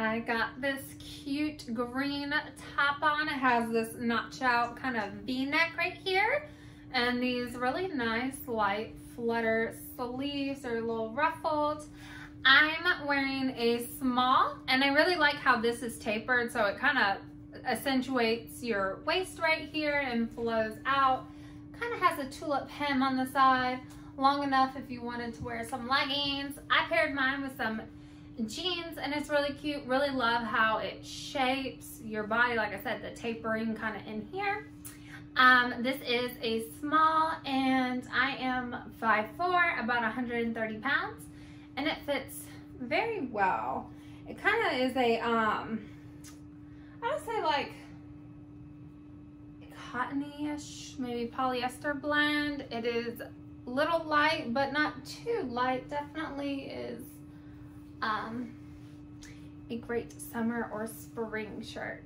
I got this cute green top on. It has this notch out kind of v-neck right here and these really nice light flutter sleeves are a little ruffled. I'm wearing a small and I really like how this is tapered so it kind of accentuates your waist right here and flows out. Kind of has a tulip hem on the side long enough if you wanted to wear some leggings. I paired mine with some jeans and it's really cute. Really love how it shapes your body. Like I said, the tapering kind of in here. Um, this is a small and I am 5'4", about 130 pounds and it fits very well. It kind of is a, um, I would say like cottony-ish, maybe polyester blend. It is little light, but not too light. Definitely is um, a great summer or spring shirt.